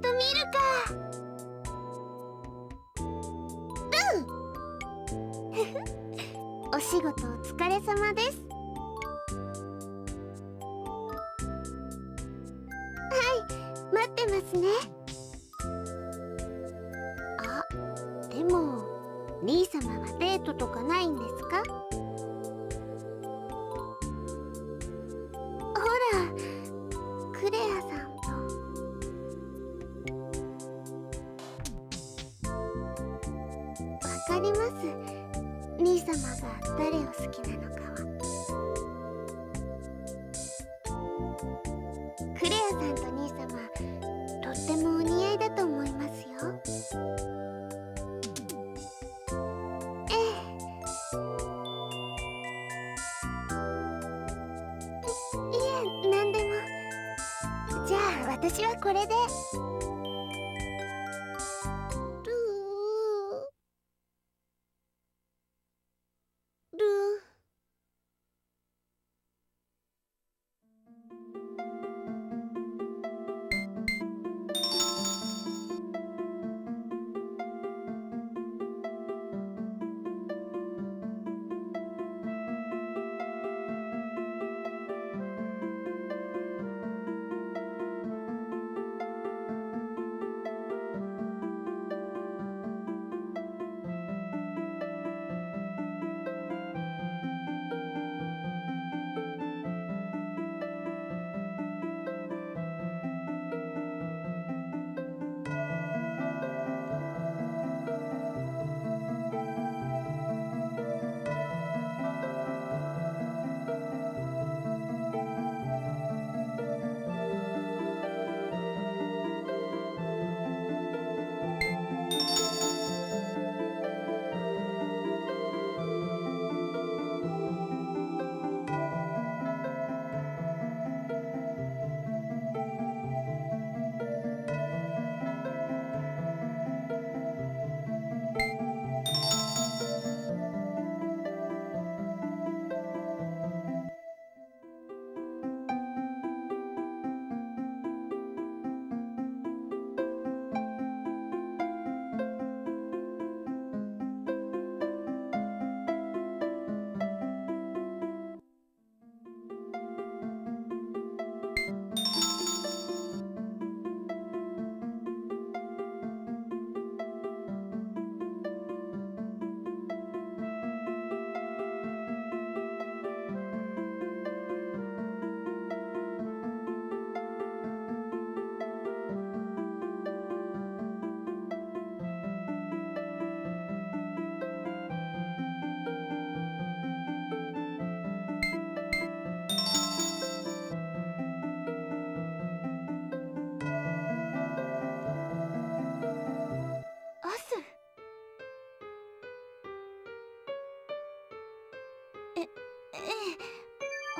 と見るか。うん。お仕事お疲れ様です。はい。待ってますね。私はこれで。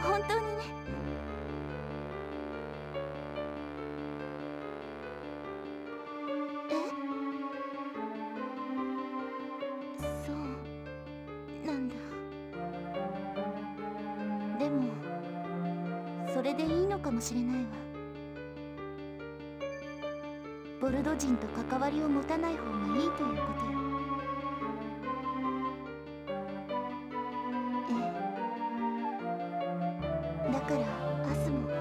本当にね。え？そうなんだ。でもそれでいいのかもしれないわ。ボルド人と関わりを持たない方がいいということよ。だからアスも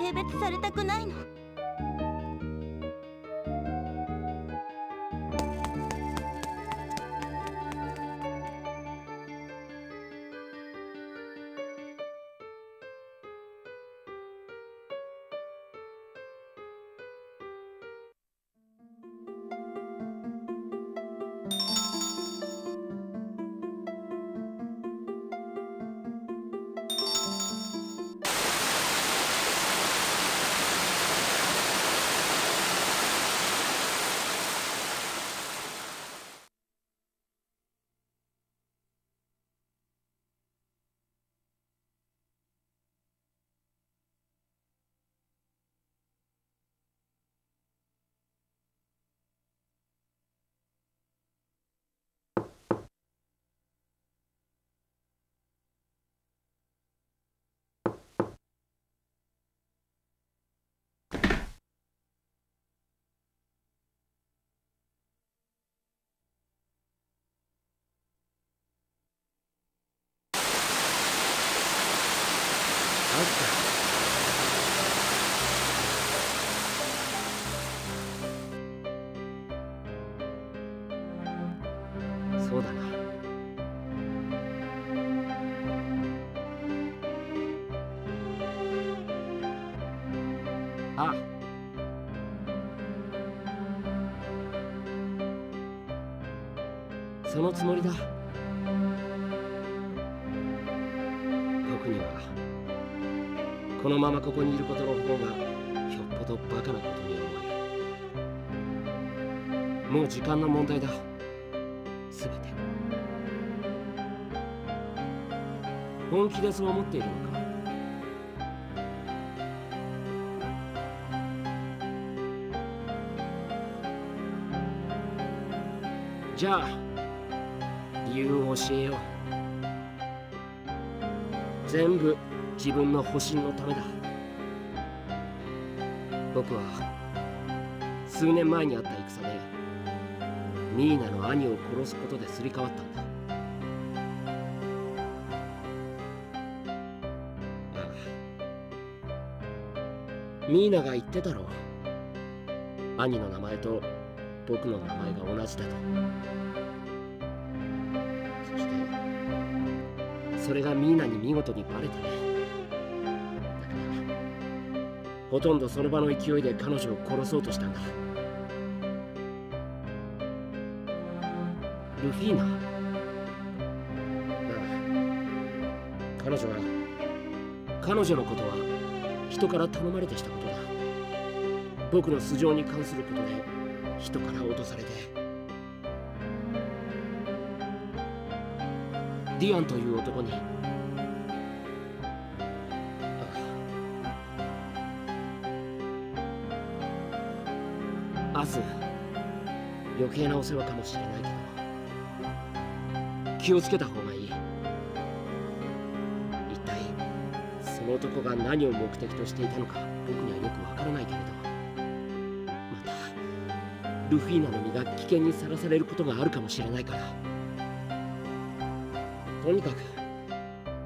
軽蔑されたくないの。あ。そのつもりだ。僕にはこのままここにいることの方がひょっぽどバカなことに思えるもう時間の問題だ。全て。本気でそう思っているのか。じゃあ理由を教えよう。全部自分の保身のためだ。僕は数年前にあった戦でミーナの兄を殺すことですり替わったんだ。ミーナが言ってたろ兄の名前と僕の名前が同じだと。そしてそれがミーナに見事にバレてね。だからほとんどその場の勢いで彼女を殺そうとしたんだ。ルフィーナ彼女は彼女のことは人から頼まれてしたことだ。僕の素性に関することで人から落とされて。ディアンという男に。明日余計なお世話かもしれないけど。気をつけた方がいい。一体その男が何を目的としていたのか僕にはよくわからないけれど。ルフィーナの身が危険にさらされることがあるかもしれないから。とにかく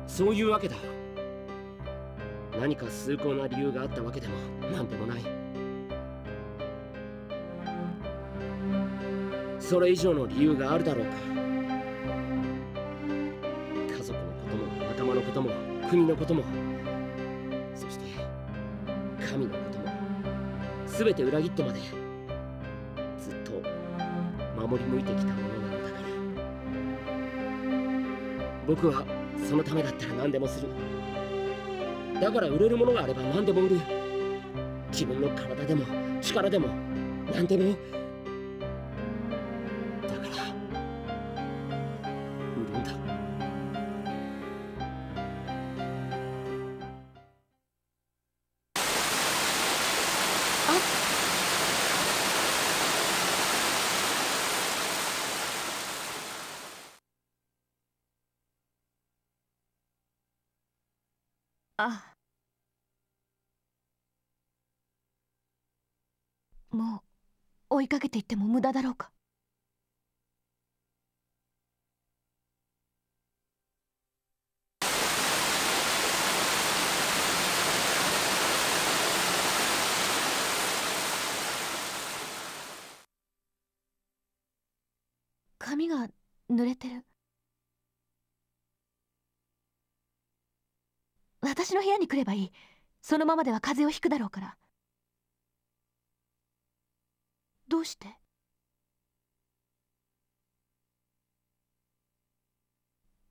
そういうわけだ。何か崇高な理由があったわけでも何でもない。それ以上の理由があるだろうか。家族のことも仲間のことも国のこともそして神のことも全て裏切ってまで守り抜いてきたものなのだから僕はそのためだったら何でもする。だから売れるものがあれば何でも売る。自分の体でも力でも何でも。だから売るんだ。あもう追いかけていっても無駄だろうか。髪が濡れてる。私の部屋に来ればいい。そのままでは風邪をひくだろうから。どうして？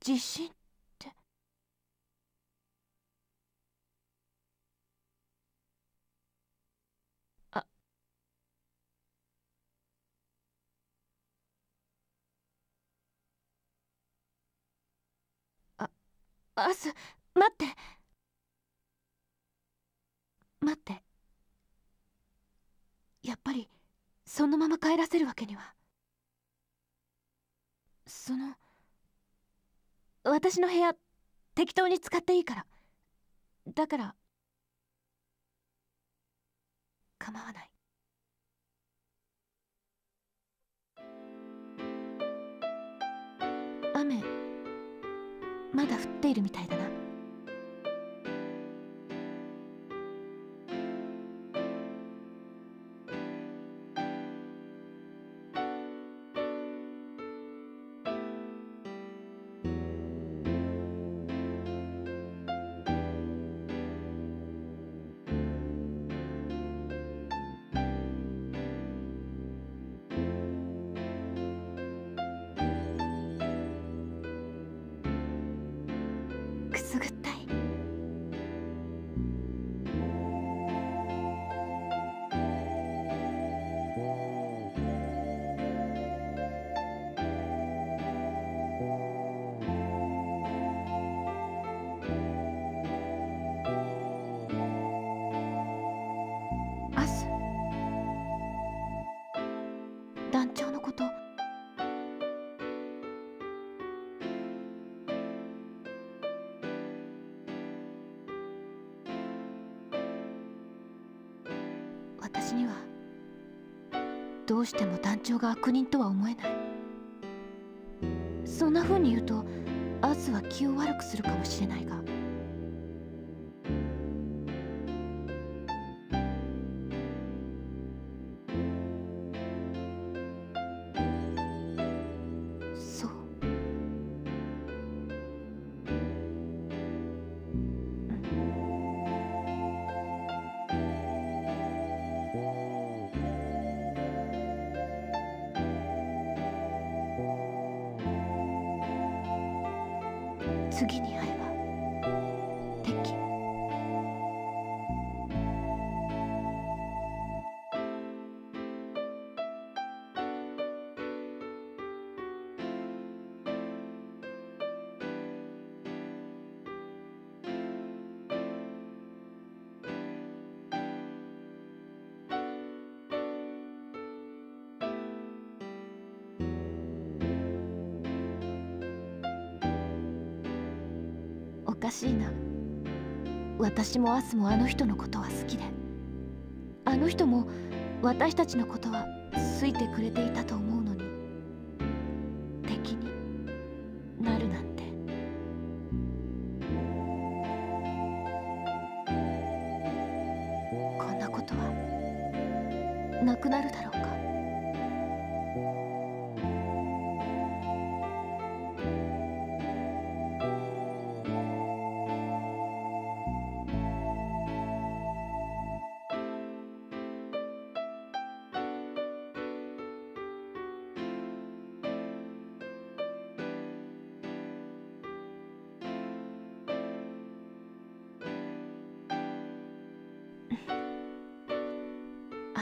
地震って？あ。あアス待って。待って。やっぱりそのまま帰らせるわけには。その私の部屋適当に使っていいから。だから構わない。雨まだ降っているみたいだな。私にはどうしても団長が悪人とは思えない。そんな風に言うとアースは気を悪くするかもしれないがかしいな。私もアスもあの人のことは好きで。あの人も私たちのことは好いてくれていたと思う。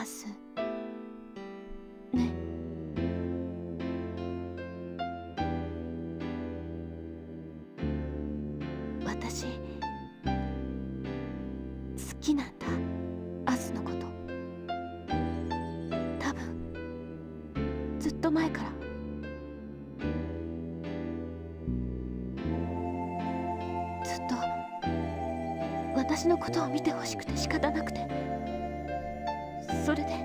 アスね。私好きなんだ。アスのこと。多分ずっと前から。ずっと私のことを見てほしくて仕方なくて。それで。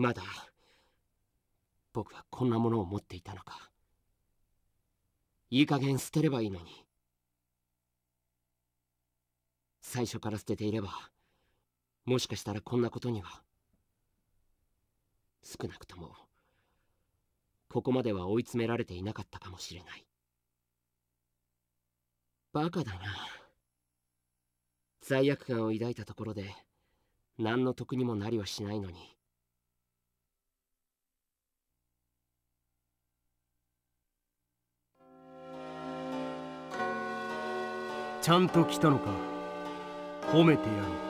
まだ僕はこんなものを持っていたのか。いい加減捨てればいいのに。最初から捨てていればもしかしたらこんなことには少なくともここまでは追い詰められていなかったかもしれない。バカだな。罪悪感を抱いたところで何の得にもなりはしないのに。ちゃんと来たのか。褒めてやろう。